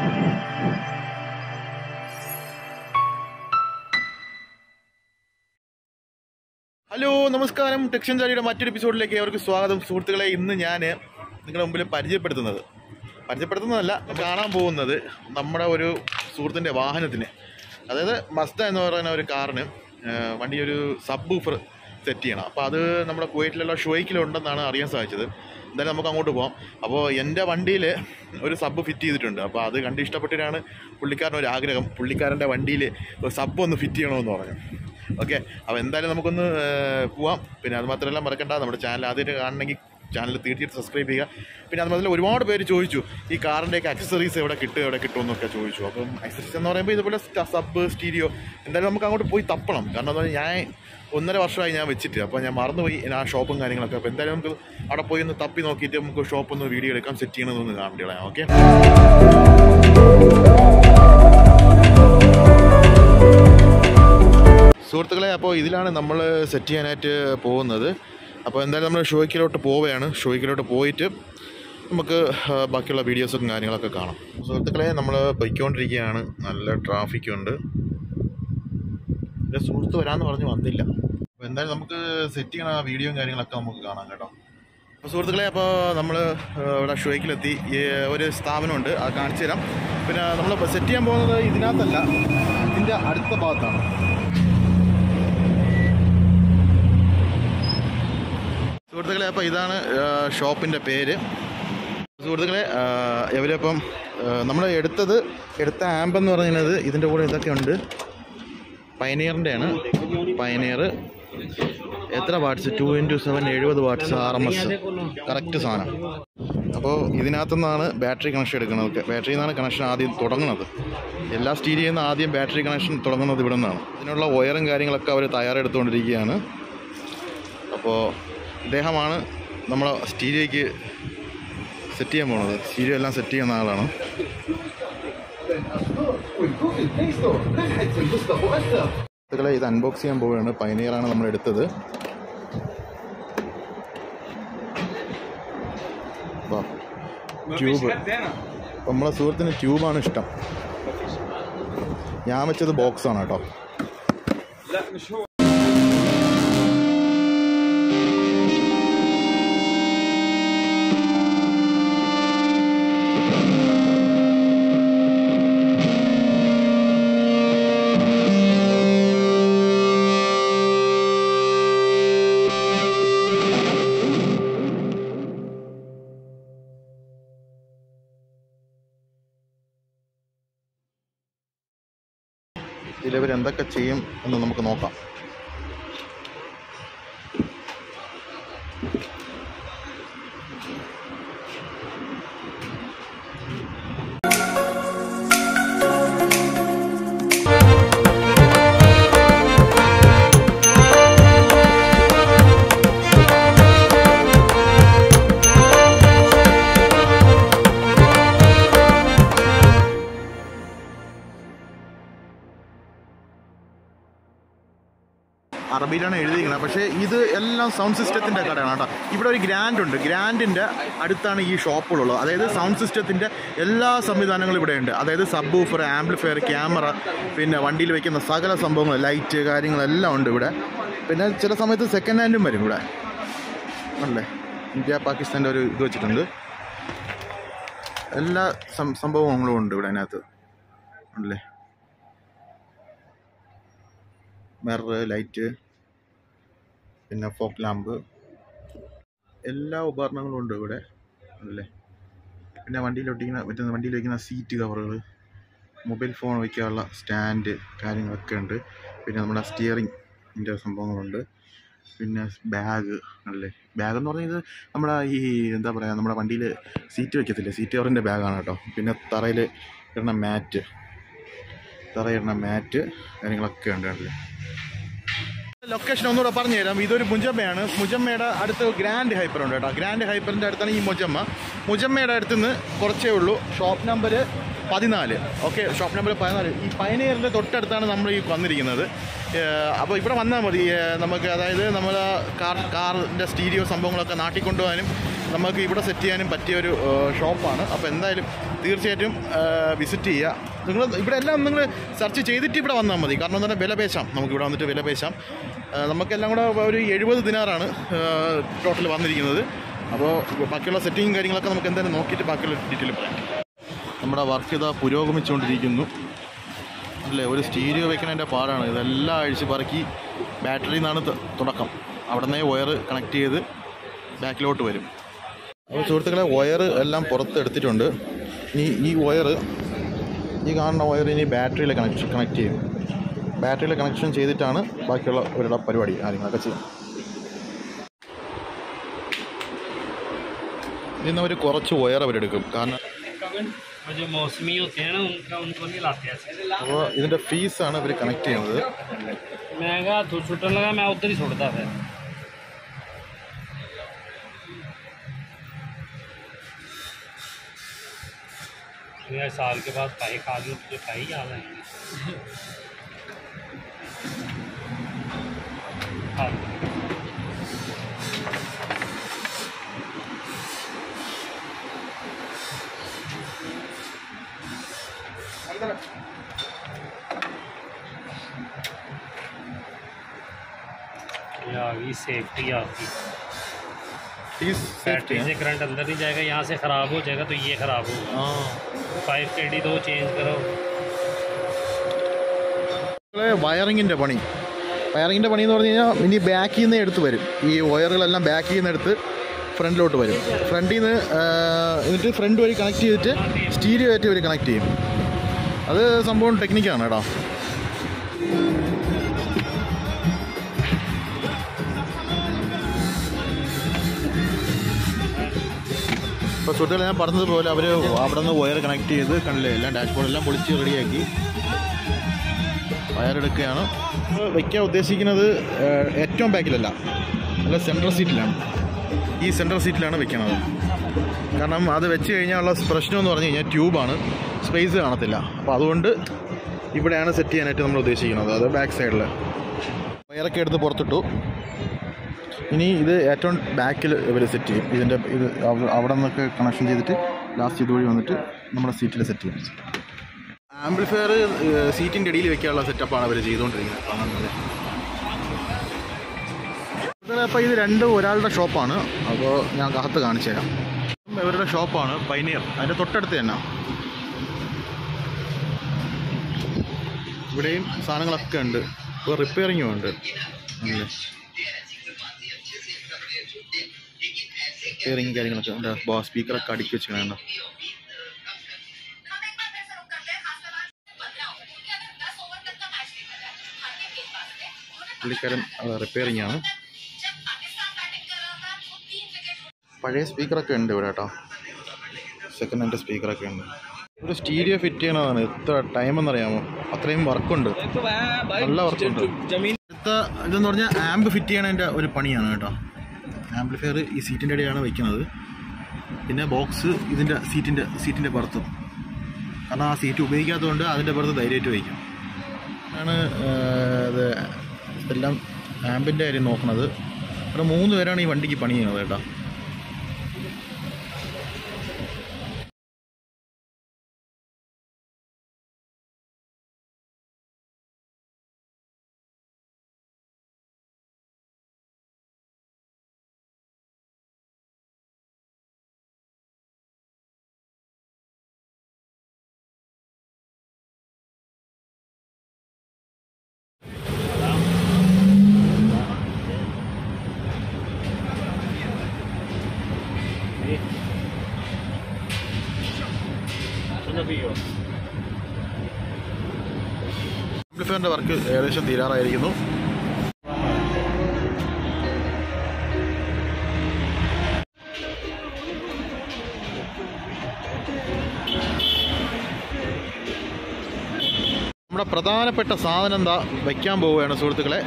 Hello നമസ്കാരം. ടെക്ഷൻ ജാലിയുടെ മറ്റൊരു എപ്പിസോഡിലേക്ക് അവർക്ക് സ്വാഗതം. സുഹൃത്തുക്കളെ ഇന്ന് ഞാൻ നിങ്ങളുടെ മുമ്പിൽ പരിചയപ്പെടുത്തുന്നത്. പരിചയപ്പെടുത്തുന്നതല്ല കാണാൻ പോകുന്നത് നമ്മുടെ ഒരു സുഹൃത്തിന്റെ വാഹനത്തിന്. അതായത് മസ്ത എന്ന് പറയുന്ന ഒരു കാറിന് വണ്ടി ഒരു സബ് ബൂഫർ സെറ്റ് ചെയ്യണം അപ്പോൾ അത് നമ്മുടെ കുവൈറ്റിലുള്ള ഷോയ്ക്കിലുണ്ടെന്നാണ് അറിയാൻ സാധിച്ചത്. എന്തായാലും നമുക്ക് അങ്ങോട്ട് പോകാം അപ്പോൾ എന്റെ വണ്ടിയിൽ ഒരു സബ് ഫിറ്റ് ചെയ്തിട്ടുണ്ട്. അപ്പോൾ അത് കണ്ട് ഇഷ്ടപ്പെട്ടിട്ടാണ് പുള്ളിക്കാരൻ ഒരു ആഗ്രഹം. പുള്ളിക്കാരന്റെ വണ്ടിയിൽ ഒരു സബ് ഒന്ന് ഫിറ്റ് ചെയ്യണമെന്ന് പറഞ്ഞു. ഓക്കെ? അപ്പോൾ എന്തായാലും നമുക്കൊന്ന് പോവാം. പിന്നെ അത് മാത്രമല്ല മറക്കണ്ട. നമ്മുടെ ചാനൽ ആദ്യമായിട്ട് കാണണമെങ്കിൽ ചാനൽ തീർച്ചയായിട്ടും സബ്സ്ക്രൈബ് ചെയ്യുക. പിന്നെ അതുപോലെ ഒരുപാട് പേര് ചോദിച്ചു ഈ കാറിന്റെയൊക്കെ അക്സസറീസ് എവിടെ കിട്ടും എവിടെ കിട്ടും എന്നൊക്കെ ചോദിച്ചു. അപ്പം അക്സസറീസ് എന്ന് പറയുമ്പോൾ ഇതുപോലെ സബ് സ്റ്റീരിയോ എന്തായാലും നമുക്ക് അങ്ങോട്ട് പോയി തപ്പണം. കാരണം എന്താ ഞാൻ ഒന്നര വർഷമായി ഞാൻ വെച്ചിട്ട് അപ്പോൾ ഞാൻ മറന്നുപോയി ആ ഷോപ്പും കാര്യങ്ങളൊക്കെ. അപ്പോൾ എന്തായാലും നമുക്ക് അവിടെ പോയി ഒന്ന് തപ്പി നോക്കിയിട്ട് നമുക്ക് ഷോപ്പൊന്ന് വീഡിയോ എടുക്കാം സെറ്റ് ചെയ്യണമെന്നൊന്ന് കാണേണ്ടതാണ് ഓക്കെ സുഹൃത്തുക്കളെ അപ്പോൾ ഇതിലാണ് നമ്മൾ സെറ്റ് ചെയ്യാനായിട്ട് പോകുന്നത്. അപ്പോൾ എന്തായാലും നമ്മൾ ഷോയ്ക്കിലോട്ട് പോവുകയാണ്. ഷോയ്ക്കിലോട്ട് പോയിട്ട് നമുക്ക് ബാക്കിയുള്ള വീഡിയോസും കാര്യങ്ങളൊക്കെ കാണാം. സുഹൃത്തുക്കളെ നമ്മൾ പൊയ്ക്കൊണ്ടിരിക്കുകയാണ്. നല്ല ട്രാഫിക്കുണ്ട്. എന്റെ സുഹൃത്ത് വരാമെന്ന് പറഞ്ഞ് വന്നില്ല. അപ്പോൾ എന്തായാലും നമുക്ക് സെറ്റ് ചെയ്യണ വീഡിയോയും കാര്യങ്ങളൊക്കെ നമുക്ക് കാണാം കേട്ടോ. അപ്പോൾ സുഹൃത്തുക്കളെ അപ്പോൾ നമ്മൾ ഇവിടെ ഷോയ്ക്കിലെത്തി. ഒരു സ്ഥാപനമുണ്ട്. അത് കാണിച്ചു തരാം. പിന്നെ നമ്മൾ സെറ്റ് ചെയ്യാൻ പോകുന്നത് ഇതിനകത്തല്ല. ഇതിന്റെ അടുത്ത ഭാഗത്താണ് സുഹൃത്തുക്കളെ അപ്പോൾ ഇതാണ് ഷോപ്പിന്റെ പേര്. സുഹൃത്തുക്കളെ ഇവരിപ്പം നമ്മൾ എടുത്തത് എടുത്ത ആംബ് എന്ന് പറയുന്നത് ഇതിന്റെ കൂടെ ഇതൊക്കെ ഉണ്ട്. പയനിയറിന്റെയാണ് പയനിയർ എത്ര വാട്ട്സ് ടു ഇന്റു സെവൻ എഴുപത് watts R M S correct സാധനം. അപ്പോൾ ഇതിനകത്തുനിന്നാണ് ബാറ്ററി കണക്ഷൻ എടുക്കുന്നത്. ബാറ്ററിയിൽ നിന്നാണ് കണക്ഷൻ ആദ്യം തുടങ്ങുന്നത്. എല്ലാ സ്റ്റീരിയിൽ നിന്ന് ആദ്യം ബാറ്ററി കണക്ഷൻ തുടങ്ങുന്നത് ഇവിടെ നിന്നാണ്. ഇതിനുള്ള വയറും കാര്യങ്ങളൊക്കെ അവർ തയ്യാറെടുത്തുകൊണ്ടിരിക്കുകയാണ്. അപ്പോൾ ഇദ്ദേഹമാണ് നമ്മളെ സ്റ്റീരിയോയ്ക്ക് സെറ്റ് ചെയ്യാൻ പോകുന്നത് സ്റ്റീരിയോ എല്ലാം സെറ്റ് ചെയ്യുന്ന ആളാണ്. സുഹൃത്തുക്കളെ ഇത് അൺബോക്സ് ചെയ്യാൻ പോവുകയാണ്. പൈനിയറാണ് നമ്മൾ എടുത്തത്. ട്യൂബ് നമ്മളെ സുഹൃത്തിന് ട്യൂബാണ് ഇഷ്ടം. ഞാൻ വെച്ചത് ബോക്സാണ് കേട്ടോ. എന്തൊക്കെ ചെയ്യും എന്ന് നമുക്ക് നോക്കാം. അറബിയിലാണ് എഴുതിയിരിക്കുന്നത്. പക്ഷേ ഇത് എല്ലാം സൗണ്ട് സിസ്റ്റത്തിന്റെ കടയാണ് കേട്ടോ. ഇവിടെ ഒരു ഗ്രാൻഡ് ഉണ്ട്. ഗ്രാൻഡിന്റെ അടുത്താണ് ഈ ഷോപ്പുകളുള്ളത്. അതായത് സൗണ്ട് സിസ്റ്റത്തിന്റെ എല്ലാ സംവിധാനങ്ങളും ഇവിടെ ഉണ്ട് അതായത് സബ് ഊഫർ ആംപ്ലിഫയർ ക്യാമറ പിന്നെ വണ്ടിയിൽ വയ്ക്കുന്ന സകല സംഭവങ്ങൾ ലൈറ്റ് കാര്യങ്ങളെല്ലാം ഉണ്ട് ഇവിടെ. പിന്നെ ചില സമയത്ത് സെക്കൻഡ് ഹാൻഡും വരും ഇവിടെ. അല്ലേ? ഇന്ത്യ പാകിസ്ഥാന്റെ ഒരു ഇത് വെച്ചിട്ടുണ്ട്. എല്ലാ സംഭവങ്ങളും ഉണ്ട് ഇവിടെ അതിനകത്ത്. അല്ലേ? മിറർ ലൈറ്റ് പിന്നെ ഫോക്ക് ലാമ്പ്. എല്ലാ ഉപകരണങ്ങളും ഉണ്ട് ഇവിടെ. അല്ലേ? പിന്നെ വണ്ടിയിൽ ഒട്ടിക്കുന്ന മറ്റേ വണ്ടിയിൽ വയ്ക്കുന്ന സീറ്റ് കവറുകൾ മൊബൈൽ ഫോൺ വയ്ക്കാനുള്ള സ്റ്റാൻഡ് കാര്യങ്ങളൊക്കെ ഉണ്ട്. പിന്നെ നമ്മുടെ സ്റ്റിയറിങ്ങിന്റെ സംഭവങ്ങളുണ്ട്. പിന്നെ ബാഗ് അല്ലേ? ബാഗ് എന്ന് പറഞ്ഞാൽ ഇത് നമ്മുടെ ഈ എന്താ പറയുക നമ്മുടെ വണ്ടിയിൽ സീറ്റ് വയ്ക്കത്തില്ലേ സീറ്റ് കവറിന്റെ ബാഗാണ് കേട്ടോ. പിന്നെ തറയിൽ ഇടുന്ന മാറ്റ് തറയിടുന്ന മാറ്റ് കാര്യങ്ങളൊക്കെ ഉണ്ട് അല്ലേ ലൊക്കേഷൻ ഒന്നുകൂടെ പറഞ്ഞു തരാം ഇതൊരു മുജമ്മയാണ്. മുജമ്മയുടെ അടുത്ത് ഗ്രാൻഡ് ഹൈപ്പർ ഉണ്ട് കേട്ടോ. ഗ്രാൻഡ് ഹൈപ്പറിന്റെ അടുത്താണ് ഈ മുജമ്മ. മുജമ്മയുടെ അടുത്ത് നിന്ന് കുറച്ചേ ഉള്ളൂ. ഷോപ്പ് നമ്പർ പതിനാല്. ഓക്കെ ഷോപ്പ് നമ്പർ പതിനാല്. ഈ പയനീറിന്റെ തൊട്ടടുത്താണ് നമ്മൾ ഈ വന്നിരിക്കുന്നത്. അപ്പോൾ ഇവിടെ വന്നാൽ മതി. നമുക്ക് അതായത് നമ്മൾ കാർ കാറിന്റെ സ്റ്റീരിയോ സംഭവങ്ങളൊക്കെ നാട്ടിൽ കൊണ്ടുപോകാനും നമുക്ക് ഇവിടെ സെറ്റ് ചെയ്യാനും പറ്റിയ ഒരു ഷോപ്പാണ്. അപ്പോൾ എന്തായാലും തീർച്ചയായിട്ടും വിസിറ്റ് ചെയ്യുക. നിങ്ങൾ ഇവിടെ എല്ലാം നിങ്ങൾ സെർച്ച് ചെയ്തിട്ട് ഇവിടെ വന്നാൽ മതി. കാരണം തന്നെ വില പേശാം നമുക്ക് ഇവിടെ വന്നിട്ട് വില പേശാം നമുക്കെല്ലാം കൂടെ ഒരു എഴുപത് ദിനാറാണ് ടോട്ടൽ വന്നിരിക്കുന്നത്. അപ്പോൾ ബാക്കിയുള്ള സെറ്റിങ്ങും കാര്യങ്ങളൊക്കെ നമുക്ക് എന്തായാലും നോക്കിയിട്ട് ബാക്കിയുള്ള ഡീറ്റെയിൽ പറയാം. നമ്മുടെ വർക്ക് ഇതാ പുരോഗമിച്ചുകൊണ്ടിരിക്കുന്നു. അല്ലേ? ഒരു സ്റ്റീരിയോ വെക്കണതിന്റെ പാടാണ്. ഇതെല്ലാം അഴിച്ച് പറക്കി ബാറ്ററിയിൽ നിന്നാണ് തുടക്കം. അവിടെ നിന്നേ വയർ കണക്ട് ചെയ്ത് ബാക്കിലോട്ട് വരും. അപ്പോൾ സുഹൃത്തുക്കളെ വയർ എല്ലാം പുറത്തെടുത്തിട്ടുണ്ട്. ഇനി ഈ വയർ ഈ കാണുന്ന വയർ ഇനി ബാറ്ററിയിൽ കണക്ഷൻ കണക്ട് ചെയ്യും. ബാറ്ററിയിൽ കണക്ഷൻ ചെയ്തിട്ടാണ് ബാക്കിയുള്ള ഇവരുടെ പരിപാടി കാര്യങ്ങളൊക്കെ ചെയ്യും ഇതിൽ നിന്ന് അവർ കുറച്ച് വയർ അവരെടുക്കും കാരണം അപ്പോൾ ഇതിന്റെ ഫീസാണ് ഇവർ കണക്ട് ചെയ്യുന്നത്. तो साल के बाद पाई खा लूँ तुझे पाई याद आएँगे हाँ। सेफ्टी आपकी। सेफ्टी से करंट अंदर नहीं जाएगा यहाँ से ख़राब हो जाएगा तो ये ख़राब होगा। हाँ। ഫൈവ് വയറിങ്ങിന്റെ പണി. വയറിങ്ങിന്റെ പണി എന്ന് പറഞ്ഞു കഴിഞ്ഞാൽ ഇനി ബാക്കിൽ നിന്ന് എടുത്ത് വരും. ഈ വയറുകളെല്ലാം ബാക്കിൽ നിന്ന് എടുത്ത് ഫ്രണ്ടിലോട്ട് വരും. ഫ്രണ്ടിൽ നിന്ന് എന്നിട്ട് ഫ്രണ്ട് വഴി കണക്ട് ചെയ്തിട്ട് സ്റ്റീരിയോ ആയിട്ട് ഇവർ കണക്ട് ചെയ്യും. അത് സംഭവം ടെക്നിക്കാണ് കേട്ടോ. ഇപ്പോൾ സുഹൃത്തുക്കളെ ഞാൻ പറഞ്ഞതുപോലെ അവർ അവിടെ നിന്ന് വയർ കണക്ട് ചെയ്ത് കണ്ടില്ലേ എല്ലാം ഡാഷ്ബോർഡ് എല്ലാം പൊളിച്ച് റെഡിയാക്കി. വയറെടുക്കുകയാണ് വയ്ക്കാൻ ഉദ്ദേശിക്കുന്നത് ഏറ്റവും ബാക്കിലല്ല. അല്ല സെൻട്രൽ സീറ്റിലാണ് ഈ സെൻട്രൽ സീറ്റിലാണ് വെക്കുന്നത് കാരണം അത് വെച്ച് കഴിഞ്ഞാലുള്ള പ്രശ്നം എന്ന് പറഞ്ഞു കഴിഞ്ഞാൽ ട്യൂബാണ് സ്പേസ് കാണത്തില്ല. അപ്പോൾ അതുകൊണ്ട് ഇവിടെയാണ് സെറ്റ് ചെയ്യാനായിട്ട് നമ്മൾ ഉദ്ദേശിക്കുന്നത്. അത് ബാക്ക് സൈഡിൽ വയറൊക്കെ എടുത്ത് പുറത്തിട്ടു. ഇനി ഇത് ഏറ്റവും ബാക്കിൽ ഇവർ സെറ്റ് ചെയ്യും. ഇതിന്റെ ഇത് അവ- അവിടെ നിന്നൊക്കെ കണക്ഷൻ ചെയ്തിട്ട് ലാസ്റ്റ് ഇതുവഴി വന്നിട്ട് നമ്മുടെ സീറ്റിൽ സെറ്റ് ചെയ്യും. ആംപ്ലിഫയർ സീറ്റിന്റെ ഇടയിൽ വെക്കാനുള്ള സെറ്റപ്പാണ് അവർ ചെയ്തുകൊണ്ടിരിക്കുന്നത് കാണുന്നത് അപ്പോൾ ഇത് രണ്ട് ഒരാളുടെ ഷോപ്പാണ് അപ്പോൾ ഞാൻ അകത്ത് കാണിച്ചു തരാം. ഇവരുടെ ഷോപ്പാണ് പൈനിയർ അതിന്റെ തൊട്ടടുത്ത് തന്നെ. ഇവിടെയും സാധനങ്ങളൊക്കെ ഉണ്ട്. ഇപ്പോൾ റിപ്പയറിങ്ങും ഉണ്ട്. അല്ലേ? റിപ്പയറിങ് കാര്യങ്ങളൊക്കെ ഉണ്ട് സ്പീക്കറൊക്കെ അടുക്കി വെച്ചിട്ടുണ്ട് പുള്ളിക്കാരൻ റിപ്പയറിംഗ് ആണ്. പഴയ സ്പീക്കറൊക്കെ ഉണ്ട് ഇവിടെ കേട്ടോ. സെക്കൻഡ് ഹാൻഡ് സ്പീക്കറൊക്കെ ഉണ്ട്. ഒരു സ്റ്റീരിയോ ഫിറ്റ് ചെയ്യണതാണ്. എത്ര ടൈം എന്നറിയാമോ അത്രയും വർക്കുണ്ട് നല്ല വർക്കുണ്ട് അടുത്ത ഇതെന്ന് പറഞ്ഞാൽ ആംബ് ഫിറ്റ് ചെയ്യണതിന്റെ ഒരു പണിയാണ് കേട്ടോ. ആംപ്ലിഫയർ ഈ സീറ്റിന്റെ ഇടയിലാണ് വയ്ക്കുന്നത് പിന്നെ ബോക്സ് ഇതിന്റെ സീറ്റിന്റെ സീറ്റിന്റെ പുറത്തും. കാരണം ആ സീറ്റ് ഉപയോഗിക്കാത്തതുകൊണ്ട് അതിന്റെ പുറത്ത് ധൈര്യമായിട്ട് വയ്ക്കും ആണ് ഇത് എല്ലാം ആമ്പിന്റെ കാര്യം നോക്കുന്നത് ഇവിടെ മൂന്ന് പേരാണ് ഈ വണ്ടിക്ക് പണി ചെയ്യുന്നത് കേട്ടോ. തന്നെ വർക്ക് ഏകദേശം തീരാറായിരിക്കുന്നു. നമ്മുടെ പ്രധാനപ്പെട്ട സാധനം എന്താ? വയ്ക്കാൻ പോവുകയാണ് സുഹൃത്തുക്കളെ.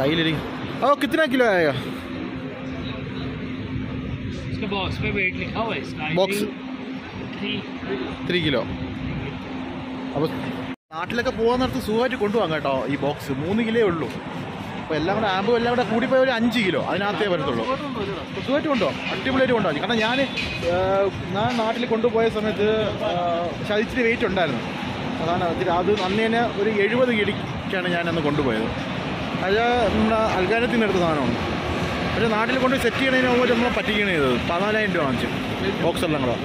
കയ്യിലിരി ഓ കിത്തിനാ കിലോ ആയ? ബോക്സ് ത്രീ കിലോ അപ്പോൾ നാട്ടിലൊക്കെ പോകാൻ നേരത്ത് സുഖമായിട്ട് കൊണ്ടുപോകാം കേട്ടോ ഈ ബോക്സ് മൂന്ന് കിലോ ഉള്ളൂ. അപ്പോൾ എല്ലാം കൂടെ ആമ്പും എല്ലാം കൂടെ കൂടിപ്പോയ ഒരു അഞ്ച് കിലോ. അതിനകത്തേ വരത്തുള്ളൂ. സുഖമായിട്ട് കൊണ്ടുപോകാം. അടിപൊളിയായിട്ട് കൊണ്ടുപോകാം. കാരണം ഞാൻ ഞാൻ നാട്ടിൽ കൊണ്ടുപോയ സമയത്ത് പക്ഷേ വെയിറ്റ് ഉണ്ടായിരുന്നു. അതാണ് അത് തന്നെ ഒരു എഴുപത് കിലിക്കാണ് ഞാനന്ന് അന്ന് കൊണ്ടുപോയത്. അത് നമ്മുടെ അൽഗാനത്തിൽ നിന്ന് എടുത്ത സാധനമാണ് പക്ഷേ നാട്ടിൽ കൊണ്ട് സെറ്റ് ചെയ്യണതിന് മുമ്പ് നമ്മൾ പറ്റിക്കണേ ചെയ്തത് പതിനാലായിരം രൂപ വാങ്ങിച്ചു. ബോക്സ് എല്ലാം കൂടെ.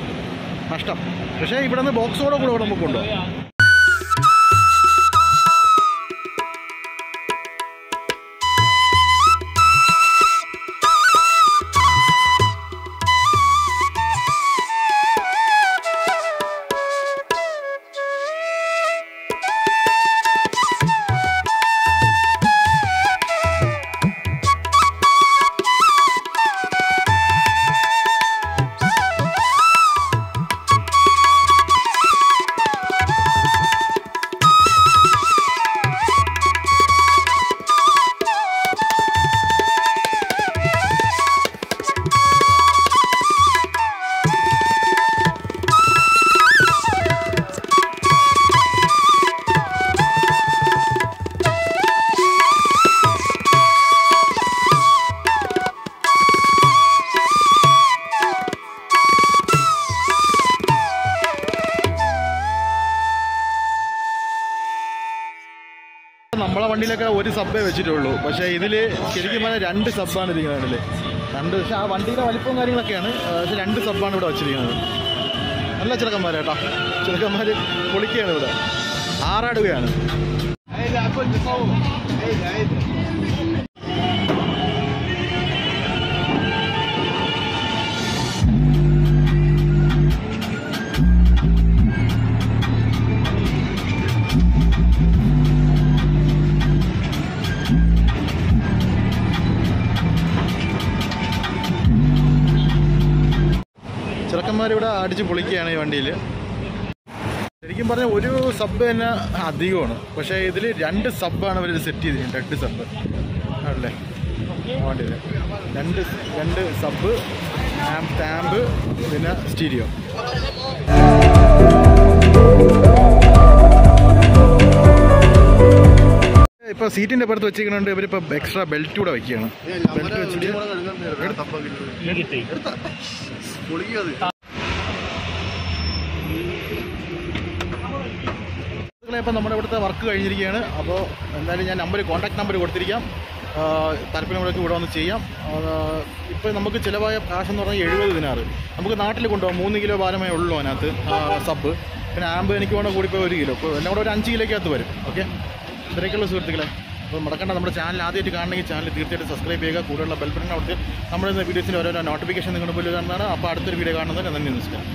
നഷ്ടം. പക്ഷേ ഇവിടെ നിന്ന് ബോക്സോടെ കൂടെ നമുക്ക് കൊണ്ടോ ഒരു സബ്ബേ വെച്ചിട്ടുള്ളൂ. പക്ഷേ ഇതിൽ ശരിക്കും പറഞ്ഞാൽ രണ്ട് സബ്ബാണ് ഇരിക്കുന്നത് രണ്ട് പക്ഷേ ആ വണ്ടിയുടെ വലിപ്പവും കാര്യങ്ങളൊക്കെയാണ്. പക്ഷേ രണ്ട് സബ്ബാണ് ഇവിടെ വെച്ചിരിക്കുന്നത്. നല്ല ചെറുക്കന്മാർ കേട്ടോ. ചെറുക്കന്മാർ പൊളിക്കുകയാണ് ഇവിടെ. ആറാടുകയാണ്. ചെറുക്കന്മാരിവിടെ അടിച്ച് പൊളിക്കുകയാണ് ഈ വണ്ടിയിൽ ശരിക്കും പറഞ്ഞാൽ ഒരു സബ് തന്നെ അധികമാണ്. പക്ഷേ ഇതിൽ രണ്ട് സബ്ബാണ് ഇവർ സെറ്റ് ചെയ്തിരിക്കുന്നത്. രണ്ട് സബ് ആണല്ലേ? വണ്ടിയിൽ രണ്ട് രണ്ട് സബ് സ്റ്റാമ്പ് പിന്നെ സ്റ്റീരിയോ ഇപ്പൊ സീറ്റിന്റെ പുറത്ത് വെച്ചിരിക്കുന്നുണ്ട് ഇവരിപ്പോ എക്സ്ട്രാ ബെൽറ്റ് കൂടെ വെക്കുകയാണ്. ബെൽറ്റ് വെച്ചിട്ട് പറഞ്ഞാൽ ഇപ്പം നമ്മുടെ ഇവിടുത്തെ വർക്ക് കഴിഞ്ഞിരിക്കുകയാണ്. അപ്പോൾ എന്തായാലും ഞാൻ നമ്പർ കോൺടാക്ട് നമ്പർ കൊടുത്തിരിക്കാം. താല്പര്യമുള്ളവർക്ക് ഇവിടെ വന്ന് ചെയ്യാം. ഇപ്പോൾ നമുക്ക് ചിലവായ കാശെന്ന് പറഞ്ഞാൽ എഴുപത് ദിനാറ് നമുക്ക് നാട്ടിൽ കൊണ്ടുപോകാം. മൂന്ന് കിലോ ഭാരമേ ഉള്ളൂ അതിനകത്ത്. സബ് പിന്നെ ആമ്പ് എനിക്ക് വേണം കൂടിപ്പോയി ഒരു കിലോ ഇപ്പോൾ എല്ലാം കൂടെ ഒരു അഞ്ച് കിലോയ്ക്കകത്ത് വരും. ഓക്കെ ഇത്രയൊക്കെയുള്ള സുഹൃത്തുക്കളെ. അപ്പോൾ മടക്കേണ്ട നമ്മുടെ ചാനൽ ആദ്യമായിട്ട് കാണണമെങ്കിൽ ചാനൽ തീർച്ചയായിട്ടും സബ്സ്ക്രൈബ് ചെയ്യുക. കൂടുതലുള്ള ബെൽബട്ടൺ അവിടുത്തെ നമ്മുടെ വീഡിയോസിൽ ഓരോരോ നോട്ടിഫിക്കേഷൻ നിങ്ങളുടെ മുന്നിൽ തന്നാണ് അപ്പോൾ അടുത്തൊരു വീഡിയോ കാണുന്നത് നന്ദി നമസ്കാരം.